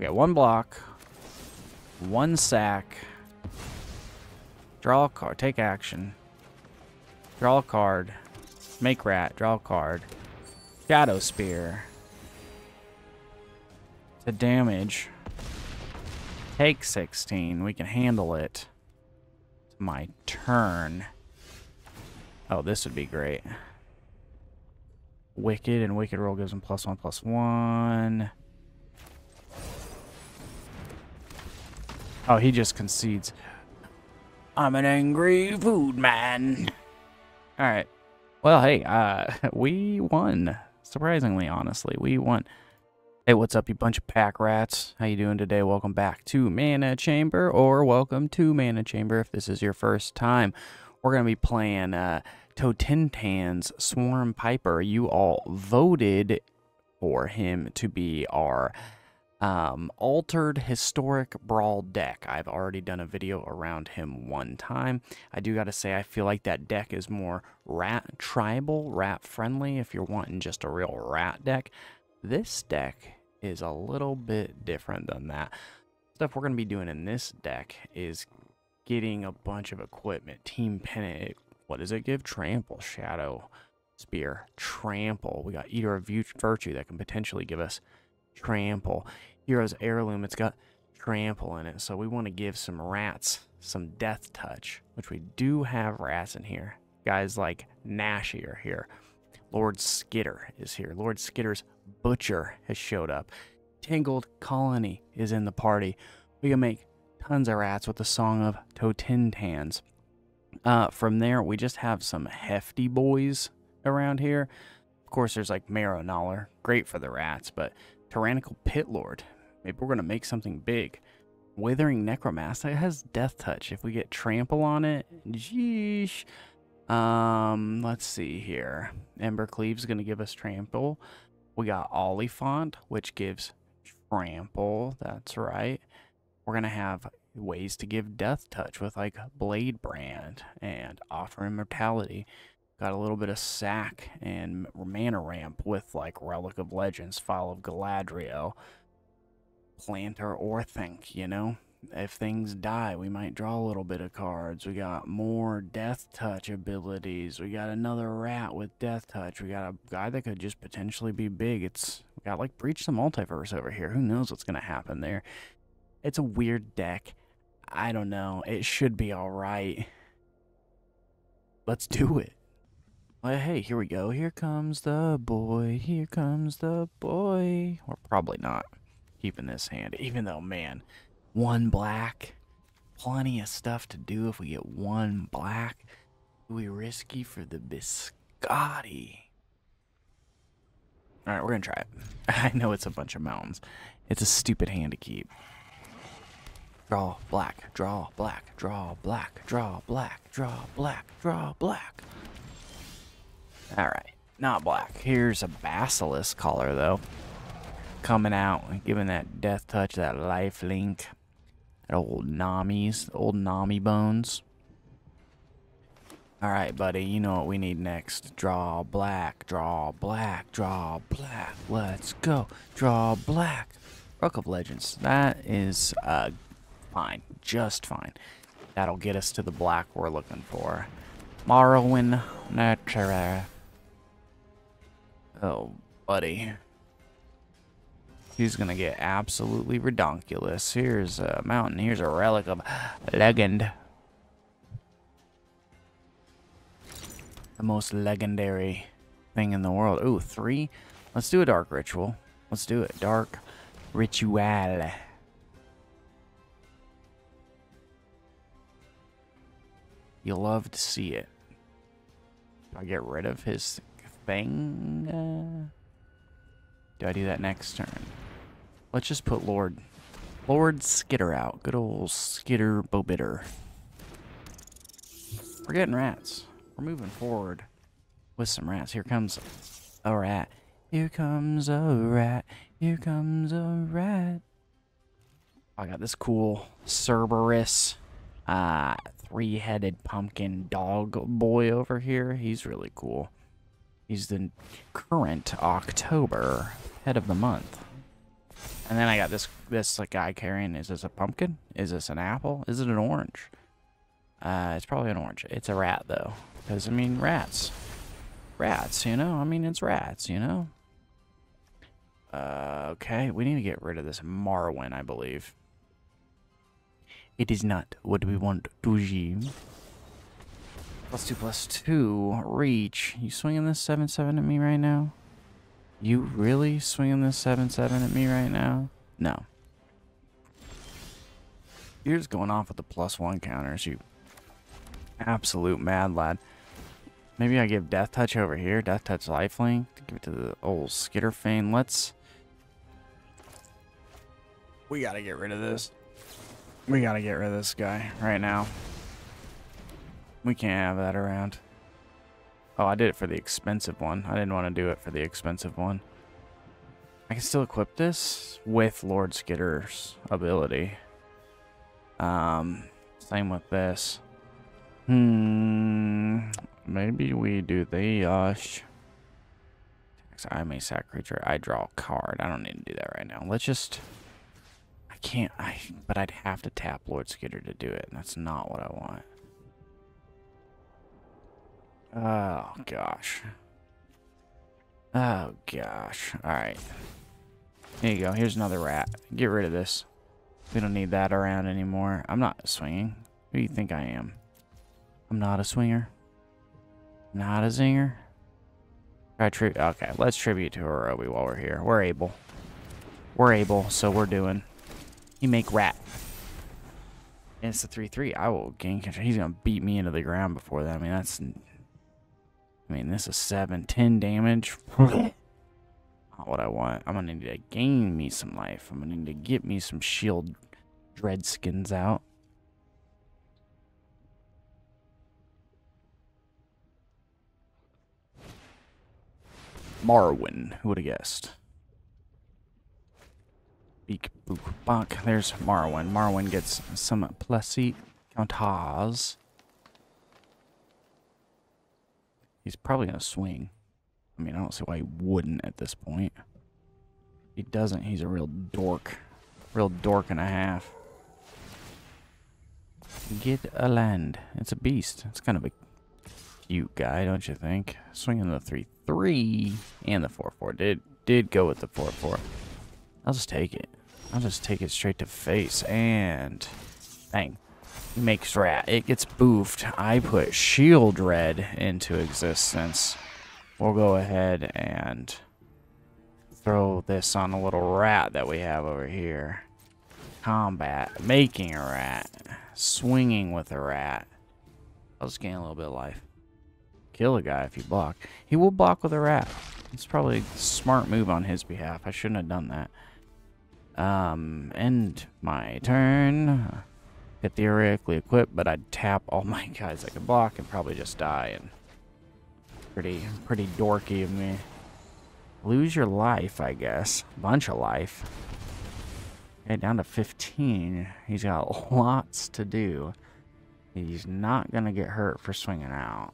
Okay, one block. One sack. Draw a card. Take action. Draw a card. Make rat. Draw a card. Shadow Spear. To damage. Take 16. We can handle it. It's my turn. Oh, this would be great. Wicked, and Wicked roll gives him plus one, plus one. Oh, he just concedes. I'm an angry food man. All right. Well, hey, uh, we won. Surprisingly, honestly, we won. Hey, what's up, you bunch of pack rats? How you doing today? Welcome back to Mana Chamber, or welcome to Mana Chamber if this is your first time. We're gonna be playing uh, Totentanz Swarm Piper. You all voted for him to be our um, altered historic brawl deck. I've already done a video around him one time. I do got to say, I feel like that deck is more rat tribal, rat friendly if you're wanting just a real rat deck. This deck is a little bit different than that. Stuff we're going to be doing in this deck is getting a bunch of equipment. Team Pennant, what does it give? Trample, Shadow, Spear, Trample. We got Eater of Virtue that can potentially give us Trample. Hero's Heirloom, it's got Trample in it, so we want to give some rats some Death Touch, which we do have rats in here. Guys like Nashi are here. Lord Skitter is here. Lord Skitter's Butcher has showed up. Tangled Colony is in the party. We can make tons of rats with the Song of Totentanz. Uh, from there, we just have some hefty boys around here. Of course, there's like Marrow Gnawer, great for the rats, but Tyrannical Pit Lord Maybe we're going to make something big. Withering Necromasta has Death Touch. If we get Trample on it, jeesh. Um, let's see here. Ember Cleave's going to give us Trample. We got Oliphaunt, which gives Trample. That's right. We're going to have ways to give Death Touch with like Blade Brand and Offer Immortality. Got a little bit of sack and mana ramp with like Relic of Legends, Phial of Galadriel planter or think, you know? If things die, we might draw a little bit of cards. We got more death touch abilities. We got another rat with death touch. We got a guy that could just potentially be big. It's we got like breach the multiverse over here. Who knows what's gonna happen there? It's a weird deck. I don't know. It should be alright. Let's do it. Well, hey, here we go. Here comes the boy. Here comes the boy. Or probably not keeping this hand. Even though, man, one black, plenty of stuff to do if we get one black. We risky for the biscotti. All right, we're gonna try it. I know it's a bunch of mountains. It's a stupid hand to keep. Draw black, draw black, draw black, draw black, draw black, draw black. All right, not black. Here's a basilisk collar though coming out and giving that death touch, that life link. That old Nami's, old Nami bones. Alright, buddy, you know what we need next. Draw black, draw black, draw black. Let's go. Draw black. Book of Legends. That is uh, fine. Just fine. That'll get us to the black we're looking for. Marwyn Nurturer. Oh, buddy. He's gonna get absolutely redonkulous. Here's a mountain. Here's a relic of legend. The most legendary thing in the world. Ooh, three. Let's do a dark ritual. Let's do it. Dark ritual. You'll love to see it. I get rid of his thing? Uh, do I do that next turn? Let's just put Lord Lord Skitter out. Good old Skitter Bobitter. We're getting rats. We're moving forward with some rats. Here comes a rat. Here comes a rat. Here comes a rat. I got this cool Cerberus uh, three-headed pumpkin dog boy over here. He's really cool. He's the current October head of the month. And then I got this this like guy carrying. Is this a pumpkin? Is this an apple? Is it an orange? Uh, it's probably an orange. It's a rat though, because I mean rats, rats. You know, I mean it's rats. You know. Uh, okay, we need to get rid of this Marwyn, I believe. It is not what we want do. Plus two, plus two. Reach. You swinging this 7-7 at me right now? You really swinging this 7-7 at me right now? No. You're just going off with the plus one counters, you absolute mad lad. Maybe I give Death Touch over here. Death Touch Lifelink. To give it to the old Skitterfane. Let's... We gotta get rid of this. We gotta get rid of this guy right now. We can't have that around. Oh, I did it for the expensive one. I didn't want to do it for the expensive one. I can still equip this with Lord Skitter's ability. Um, same with this. Hmm, maybe we do the, uh, I may sack creature. I draw a card. I don't need to do that right now. Let's just I can't, I, but I'd have to tap Lord Skitter to do it, and that's not what I want. Oh, gosh. Oh, gosh. Alright. Here you go. Here's another rat. Get rid of this. We don't need that around anymore. I'm not swinging. Who do you think I am? I'm not a swinger. Not a zinger. Try tri okay, let's tribute to Horobi while we're here. We're able. We're able, so we're doing. You make rat. And it's a 3-3. I will gain control. He's going to beat me into the ground before that. I mean, that's... I mean, this is 7, 10 damage. Not what I want. I'm going to need to gain me some life. I'm going to need to get me some shield dread skins out. Marwyn, Who would have guessed? Beak, bonk. There's Marwyn. Marwyn gets some Plesseat Countaz. He's probably going to swing. I mean, I don't see why he wouldn't at this point. If he doesn't, he's a real dork. Real dork and a half. Get a land. It's a beast. It's kind of a cute guy, don't you think? Swinging the 3-3 and the 4-4. Did, did go with the 4-4. I'll just take it. I'll just take it straight to face and bang. Makes rat. It gets boofed. I put Sheoldred into existence. We'll go ahead and throw this on a little rat that we have over here. Combat. Making a rat. Swinging with a rat. I'll just gain a little bit of life. Kill a guy if you block. He will block with a rat. It's probably a smart move on his behalf. I shouldn't have done that. Um, end my turn. Theoretically equipped, but I'd tap all my guys I could block and probably just die. And pretty, pretty dorky of me. Lose your life, I guess. Bunch of life. Okay, down to 15. He's got lots to do. He's not gonna get hurt for swinging out.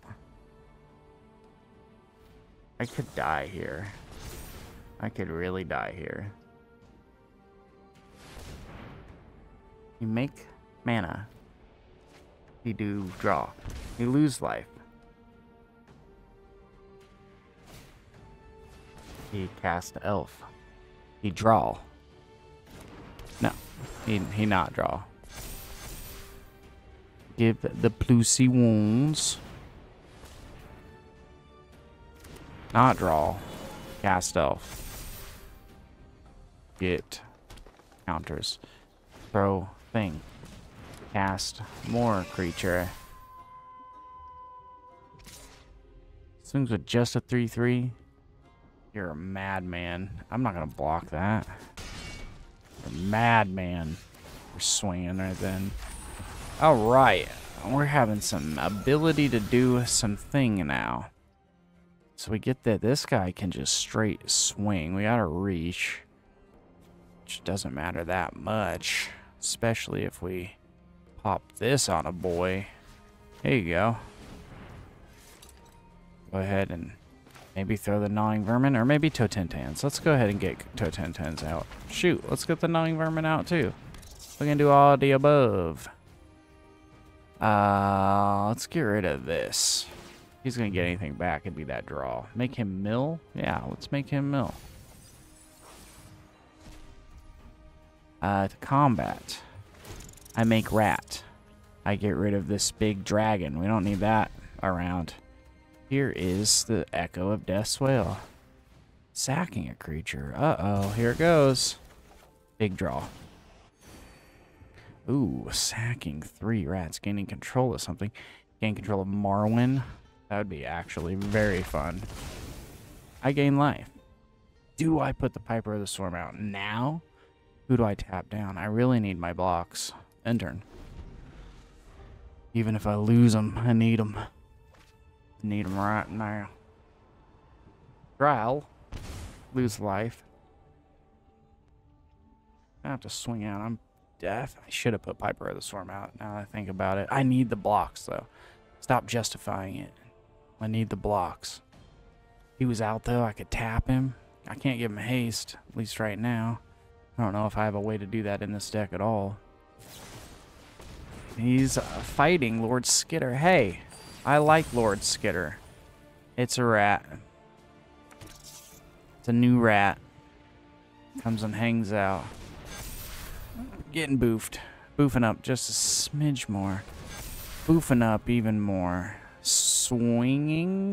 I could die here. I could really die here. You make mana. You do draw. You lose life. He cast elf. He draw. No, he he not draw. Give the Plusy wounds. Not draw. Cast elf. Get counters. Throw thing. Cast more creature. Swings with just a 3-3. You're a madman. I'm not going to block that. You're a madman. We're swinging right then. Alright. We're having some ability to do something now. So we get that this guy can just straight swing. We got to reach. Which doesn't matter that much. Especially if we pop this on a boy. There you go. Go ahead and Maybe throw the gnawing vermin, or maybe Totentanz. Let's go ahead and get Totentanz out. Shoot, let's get the gnawing vermin out too. We can do all the above. Uh, let's get rid of this. He's gonna get anything back, it'd be that draw. Make him mill? Yeah, let's make him mill. Uh, to combat. I make rat. I get rid of this big dragon. We don't need that around. Here is the Echo of Death's Wail. Sacking a creature. Uh-oh, here it goes. Big draw. Ooh, sacking three rats. Gaining control of something. Gain control of Marwyn. That would be actually very fun. I gain life. Do I put the Piper of the Swarm out now? Who do I tap down? I really need my blocks. Intern. Even if I lose them, I need them. Need them right now. Drow. Lose life. I have to swing out. I'm deaf. I should have put Piper of the Swarm out now I think about it. I need the blocks, though. Stop justifying it. I need the blocks. He was out, though. I could tap him. I can't give him haste, at least right now. I don't know if I have a way to do that in this deck at all. He's uh, fighting Lord Skitter. Hey, I like Lord Skitter. It's a rat. It's a new rat. Comes and hangs out. Getting boofed. Boofing up just a smidge more. Boofing up even more. Swinging?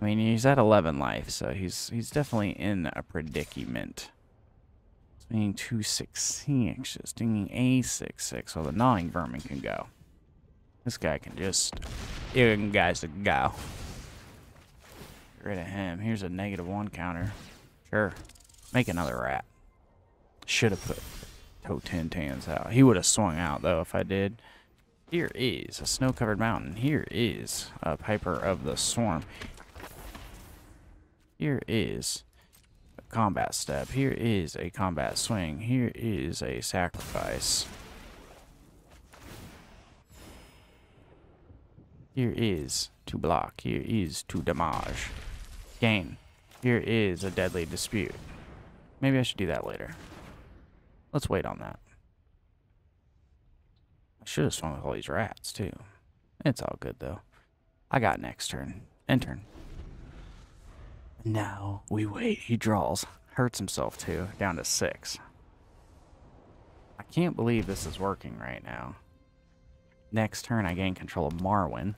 I mean, he's at 11 life, so he's he's definitely in a predicament. Swinging 266, stinging A66, so the gnawing vermin can go. This guy can just... You guys to go. Get rid of him. Here's a negative one counter. Sure. Make another rat. Should have put Totentanz out. He would have swung out, though, if I did. Here is a snow-covered mountain. Here is a Piper of the Swarm. Here is combat step. Here is a combat swing. Here is a sacrifice. Here is to block. Here is to damage. Gain. Here is a deadly dispute. Maybe I should do that later. Let's wait on that. I should have swung with all these rats, too. It's all good, though. I got next turn. End turn. Now we wait. He draws. Hurts himself, too. Down to six. I can't believe this is working right now. Next turn, I gain control of Marwyn.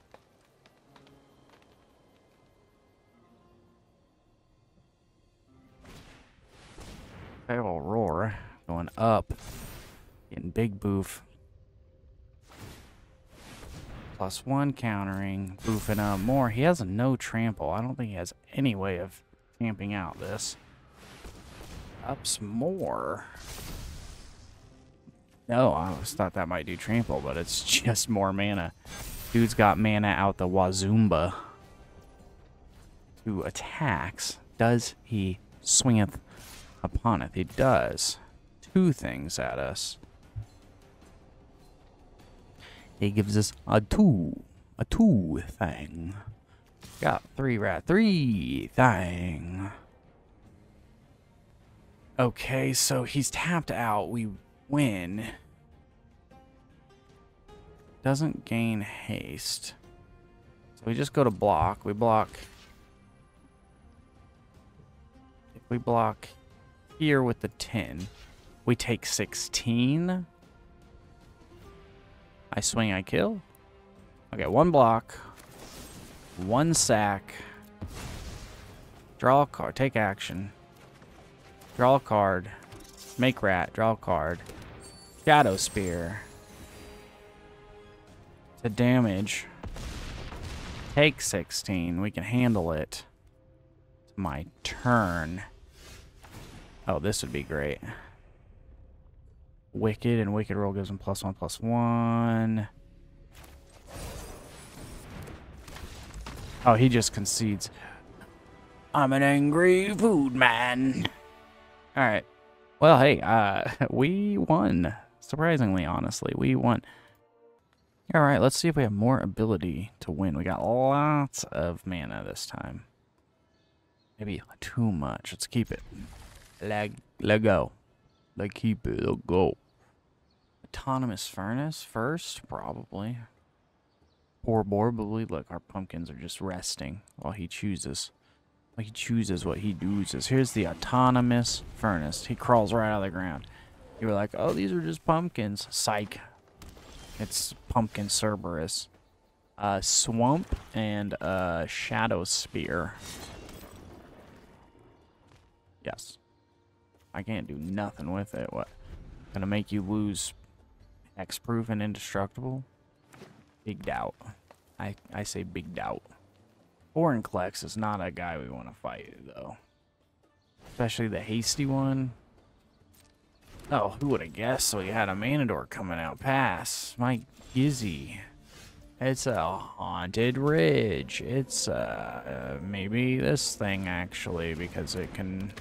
Feral Roar going up. Getting big boof. Plus one countering. Boofing up more. He has a no trample. I don't think he has any way of camping out this. Ups more. No, I always thought that might do trample, but it's just more mana. Dude's got mana out the Wazumba. Who attacks. Does he swingeth upon it. He does two things at us. He gives us a two, a two thing. Got three rat, three thing. Okay, so he's tapped out. We win. Doesn't gain haste. So we just go to block. We block. If we block here with the 10. We take 16. I swing, I kill. Okay, one block. One sack. Draw a card. Take action. Draw a card. Make rat. Draw a card. Shadow Spear. To damage. Take 16. We can handle it. My turn. Oh, this would be great. Wicked, and Wicked roll gives him plus one, plus one. Oh, he just concedes. I'm an angry food man. All right. Well, hey, uh, we won. Surprisingly, honestly, we won. All right, let's see if we have more ability to win. We got lots of mana this time. Maybe too much. Let's keep it. Let, let go. Let keep it. Let go. Autonomous furnace first, probably. Or probably. Look, our pumpkins are just resting while he chooses. He chooses what he does. Here's the autonomous furnace. He crawls right out of the ground. You were like, oh, these are just pumpkins. Psych. It's pumpkin Cerberus. Uh, swamp and uh, shadow spear. Yes. I can't do nothing with it. What? Gonna make you lose hexproof and indestructible? Big doubt. I, I say big doubt. Vorinclex is not a guy we want to fight, though. Especially the hasty one. Oh, who would have guessed so we had a Manador coming out pass? My Gizzy. It's a haunted ridge. It's uh, maybe this thing actually because it can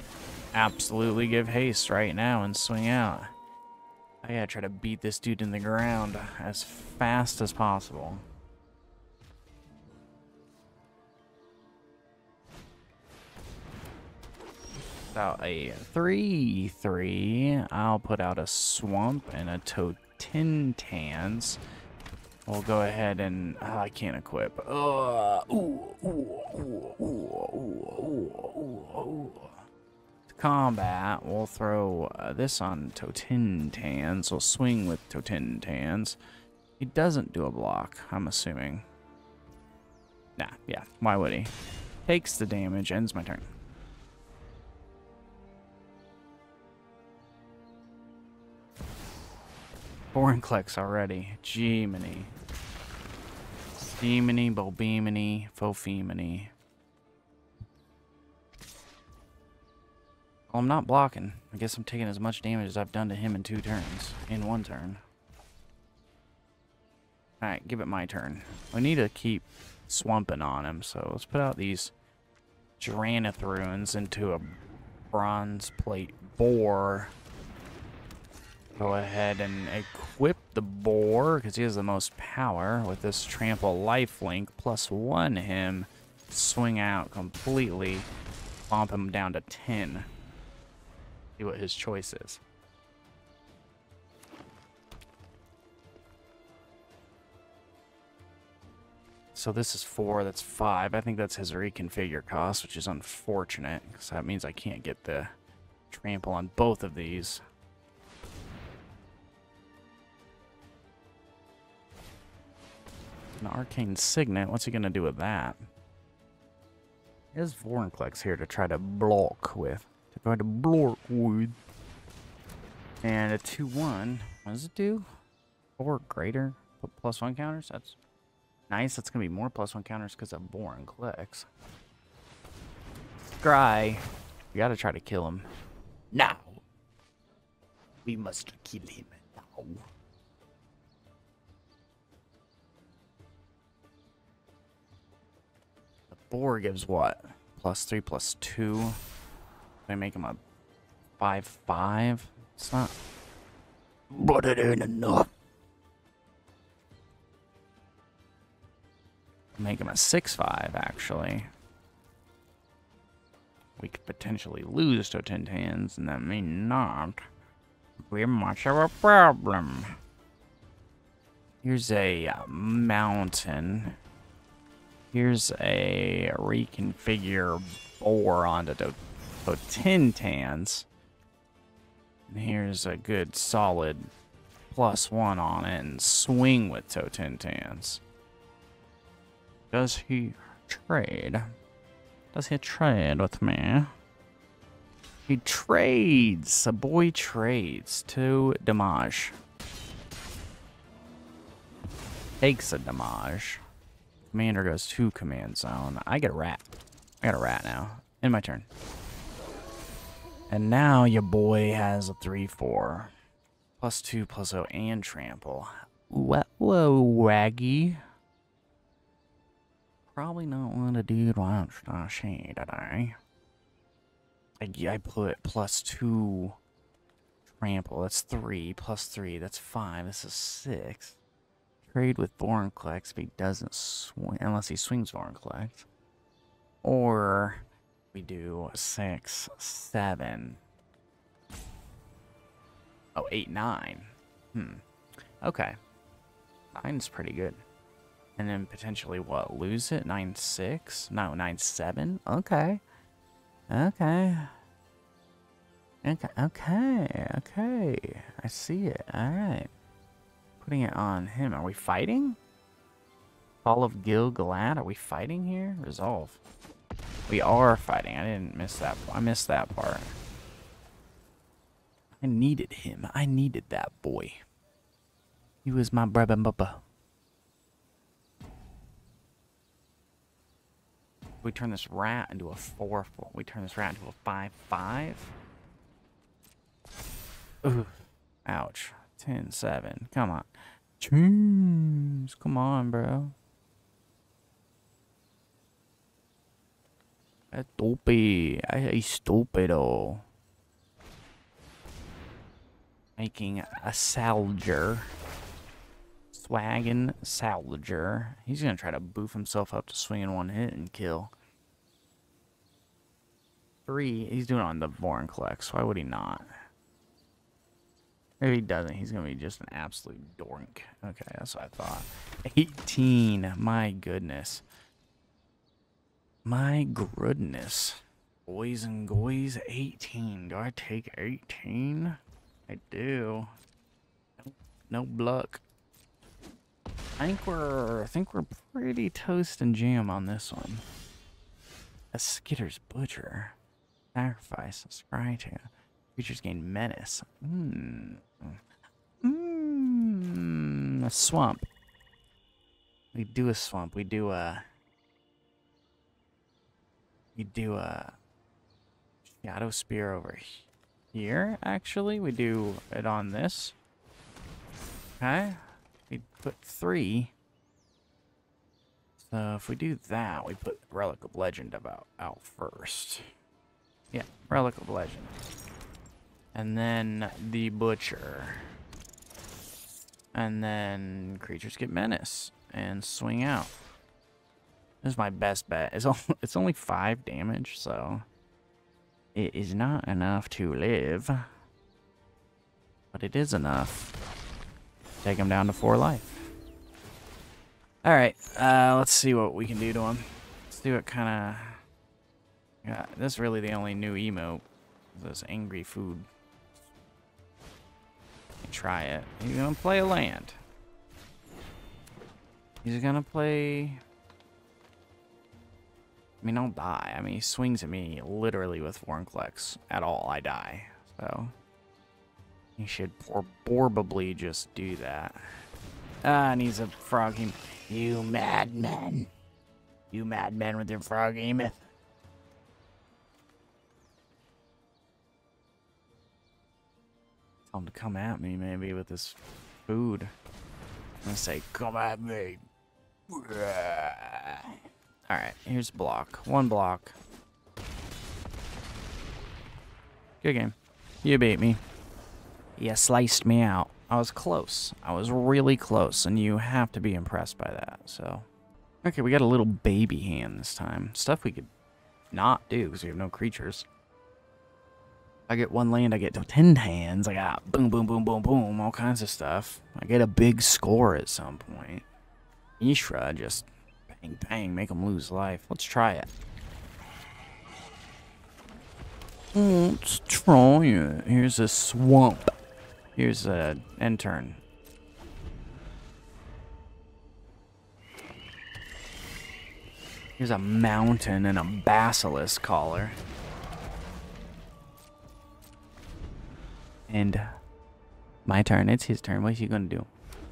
absolutely give haste right now and swing out. I gotta try to beat this dude in the ground as fast as possible. Out a 3-3, I'll put out a Swamp and a Totentanz. We'll go ahead and... Oh, I can't equip. Uh, ooh, ooh, ooh, Combat, we'll throw uh, this on Totentanz. We'll swing with Totentanz. He doesn't do a block, I'm assuming. Nah, yeah, why would he? Takes the damage, ends my turn. Vorinclex already. Gemini. Demony, Bobemini, Fofemini. Well, I'm not blocking. I guess I'm taking as much damage as I've done to him in two turns. In one turn. Alright, give it my turn. We need to keep swamping on him, so let's put out these Drannith Ruins into a bronze plate boar go ahead and equip the boar because he has the most power with this trample life link plus one him swing out completely bump him down to 10 see what his choice is So this is four, that's five. I think that's his reconfigure cost, which is unfortunate, because that means I can't get the trample on both of these. An arcane signet. What's he going to do with that? Is Vorinclex here to try to block with. To try a block wood. And a 2-1. What does it do? Four greater. plus One counters? That's nice. That's going to be more plus one counters because of Vorinclex. Scry. We got to try to kill him. Now. We must kill him now. The boar gives what? Plus three, plus two. They make him a five five. It's not. But it ain't enough. Make him a six five actually. We could potentially lose to Tintans, and that may not be much of a problem. Here's a uh, mountain. Here's a reconfigure boar onto the Tintans. And here's a good solid plus one on it and swing with to Totentanz. Does he trade? Does he trade with me? He trades. A boy trades to damage. Takes a damage. Commander goes to command zone. I get a rat. I got a rat now. In my turn. And now your boy has a 3-4. Plus 2, plus 0, and trample. Whoa, whoa, waggy. Probably not want to do what I say today. I, I put plus 2 trample. That's 3. Plus 3. That's 5. This is 6. Trade with Vorinclex if he doesn't swing, unless he swings Vorinclex. Or we do six, seven. Oh, eight, nine. Hmm. Okay. Nine's pretty good. And then potentially what? Lose it? Nine six? No, nine seven? Okay. Okay. Okay, okay, okay. I see it. Alright. Putting it on him. Are we fighting? Fall of Gil-galad? Are we fighting here? Resolve. We are fighting. I didn't miss that. I missed that part. I needed him. I needed that boy. He was my bread and butter. We turn this rat into a 4 4. We turn this rat into a 5 5. Ooh. Ouch. 10 7. Come on. Jeez. Come on, bro. Er stupid. Er I stupido. Making a salger. Swaggin' Salvager. He's to try to boof himself up to swing in one hit and kill. Three. He's doing on the Vorinclex. Why would he not? If he doesn't, he's going to be just an absolute dork. Okay, that's what I thought. 18. My goodness. My goodness. Boys and goys, 18. Do I take 18? I do. No luck. I think we're I think we're pretty toast and jam on this one. A Skitter's Butcher. Sacrifice. Scry to. Creatures gain menace. Hmm. Hmm. A swamp. We do a swamp. We do a. We do a. Shadow Spear over here, actually. We do it on this. Okay we put three. So if we do that, we put Relic of Legend about out first. Yeah, Relic of Legend. And then the Butcher. And then creatures get Menace and swing out. This is my best bet. It's, only, it's only five damage, so it is not enough to live. But it is enough Take him down to four life. Alright, uh, let's see what we can do to him. Let's do what kind of... Yeah, this is really the only new emote. This angry food. Try it. He's gonna play a land. He's gonna play... I mean, I'll die. I mean, he swings at me literally with Vorinclex. At all, I die. So... He should probably just do that. Ah, and he's a frog. You madman. You madman with your frog emeth. Tell him to come at me, maybe, with this food. I'm gonna say, come at me. Alright, here's block. One block. Good game. You beat me. You sliced me out. I was close. I was really close, and you have to be impressed by that, so... Okay, we got a little baby hand this time. Stuff we could not do, because we have no creatures. I get one land, I get ten hands, I got boom, boom, boom, boom, boom, all kinds of stuff. I get a big score at some point. Ishra, just bang, bang, make them lose life. Let's try it. Let's try it. Here's a swamp. Here's a intern. Here's a mountain and a basilisk collar. And my turn. It's his turn. What's he gonna do?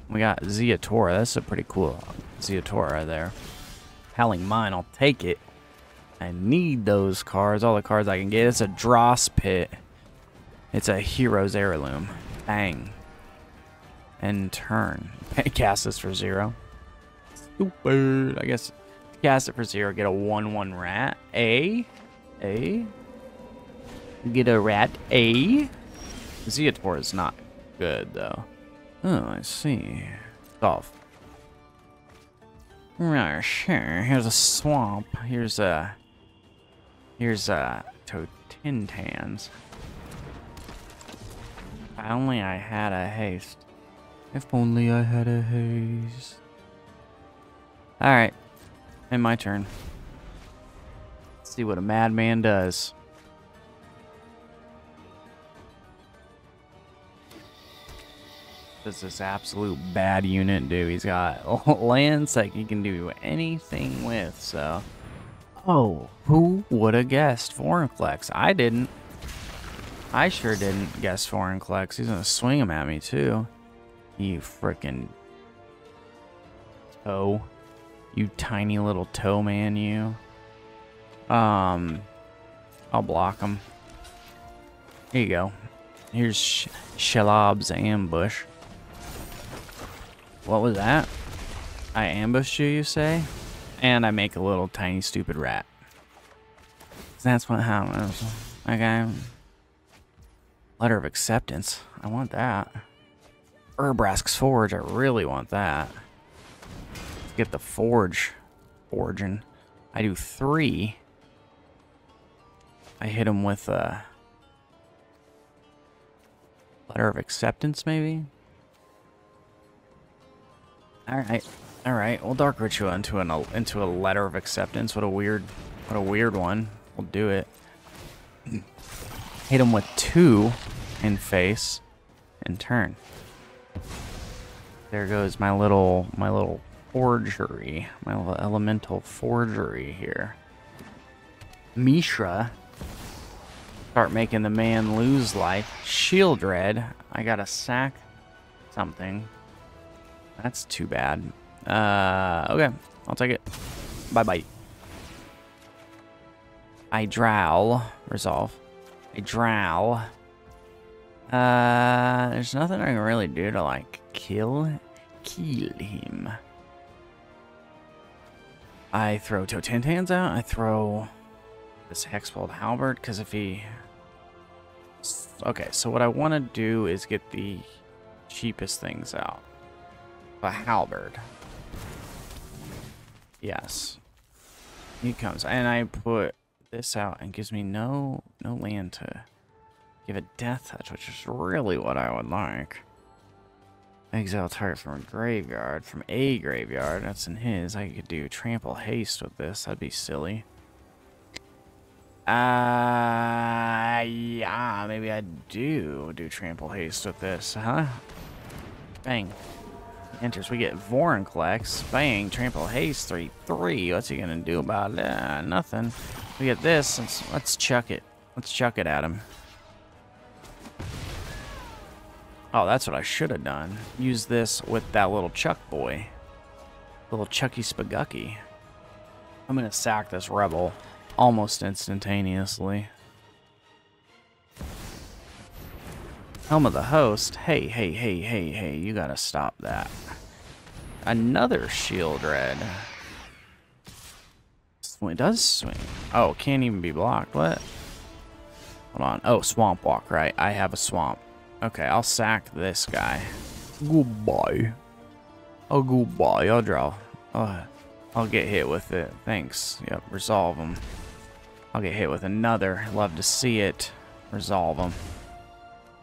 We got Ziatora. That's a pretty cool Ziatora there. Mine. I'll take it. I need those cards. All the cards I can get. It's a Dross Pit. It's a Hero's Heirloom. Bang. And turn. cast this for zero. Stupid. I guess cast it for zero. Get a 1-1 rat. A. A. Get a rat. A. Ziator is not good, though. Oh, I see. Solve. Sure. Here's a swamp. Here's a... Here's a... Totentanz. If only I had a haste. If only I had a haste. Alright. In my turn. Let's see what a madman does. Does this absolute bad unit do? He's got lands that he can do anything with, so... Oh, who would have guessed Vorinclex? I didn't. I sure didn't guess Vorinclex. He's gonna swing him at me, too. You frickin' toe. You tiny little toe man, you. Um, I'll block him. Here you go. Here's Sh Shelob's ambush. What was that? I ambushed you, you say? And I make a little tiny stupid rat. That's what happens. Okay. Letter of acceptance. I want that. Urabrask's Forge. I really want that. Let's get the Forge forging. I do three. I hit him with a letter of acceptance, maybe? Alright. Alright, we'll Dark Ritual into, an, into a letter of acceptance. What a weird, what a weird one. We'll do it. Hit him with two in face and turn. There goes my little, my little forgery. My little elemental forgery here. Mishra. Start making the man lose life. Sheoldred. I gotta sack something. That's too bad. Uh, okay. I'll take it. Bye-bye. I drowl. Resolve. I drowl. Uh, there's nothing I can really do to, like, kill, kill him. I throw Totentanz out. I throw this Hexgold Halberd, because if he... Okay, so what I want to do is get the cheapest things out a halberd. Yes. He comes. And I put this out and gives me no no land to give a death touch, which is really what I would like. Exile target from a graveyard, from a graveyard. That's in his. I could do trample haste with this. That'd be silly. Uh, yeah, maybe I do do trample haste with this, huh? Bang enters. We get Vorinclex. Bang. Trample Haste 3-3. What's he to do about that? Nothing. We get this. Let's, let's chuck it. Let's chuck it at him. Oh, that's what I should have done. Use this with that little Chuck boy. Little Chucky Spagucky. I'm to sack this Rebel almost instantaneously. Helm of the Host. Hey, hey, hey, hey, hey, you gotta stop that. Another Sheoldred. It does swing. Oh, can't even be blocked. What? Hold on. Oh, Swamp Walk, right. I have a Swamp. Okay, I'll sack this guy. Goodbye. Oh, goodbye. I'll draw. Oh, I'll get hit with it. Thanks. Yep, resolve them. I'll get hit with another. Love to see it. Resolve them.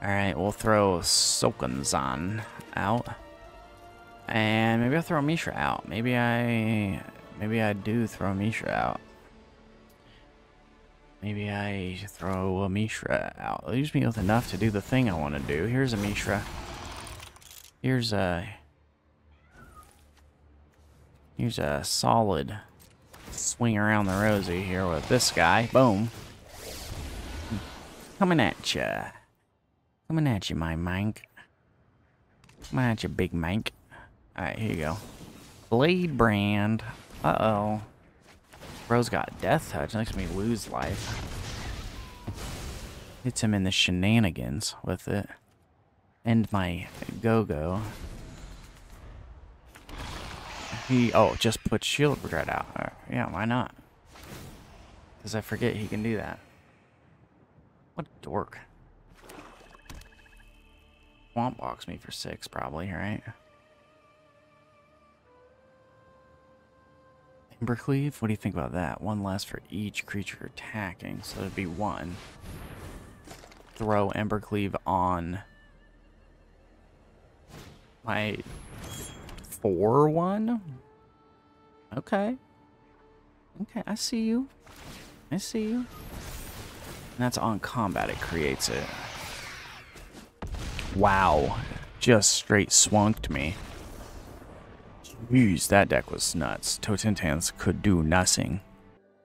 Alright, we'll throw Sokenzan out. And maybe I'll throw Mishra out. Maybe I... Maybe I do throw Mishra out. Maybe I throw a Mishra out. Leaves me with enough to do the thing I want to do. Here's a Mishra. Here's a... Here's a solid swing around the rosy here with this guy. Boom. Coming at ya. Coming at you, my mank. Coming at you, big mank. Alright, here you go. Blade Brand. Uh-oh. Bro's got Death Touch. Makes me lose life. Hits him in the shenanigans with it. End my go-go. He, oh, just put Sheoldred out. Right, yeah, why not? Because I forget he can do that. What dork. Swamp box me for six, probably, right? Embercleave? What do you think about that? One less for each creature attacking, so it'd be one. Throw Embercleave on my 4-1? Okay. Okay, I see you. I see you. And that's on combat, it creates it. Wow. Just straight swanked me. Jeez, that deck was nuts. Totentanz could do nothing.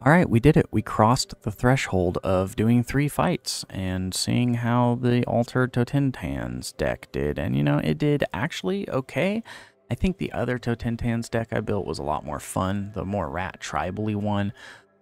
Alright, we did it. We crossed the threshold of doing three fights and seeing how the Altered Totentanz deck did. And, you know, it did actually okay. I think the other Totentanz deck I built was a lot more fun, the more rat tribally one.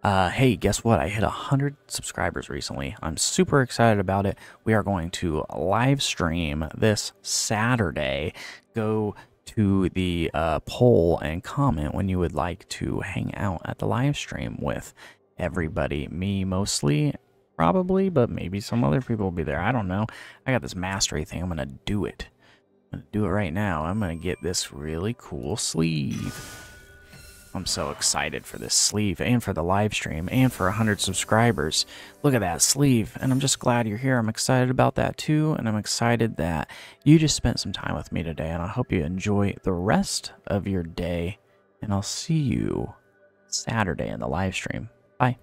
Uh, hey, guess what? I hit 100 subscribers recently. I'm super excited about it. We are going to live stream this Saturday. Go to the uh, poll and comment when you would like to hang out at the live stream with everybody. Me mostly, probably, but maybe some other people will be there. I don't know. I got this mastery thing. I'm going to do it. I'm going to do it right now. I'm going to get this really cool sleeve. I'm so excited for this sleeve and for the live stream and for 100 subscribers. Look at that sleeve, and I'm just glad you're here. I'm excited about that too, and I'm excited that you just spent some time with me today, and I hope you enjoy the rest of your day, and I'll see you Saturday in the live stream. Bye.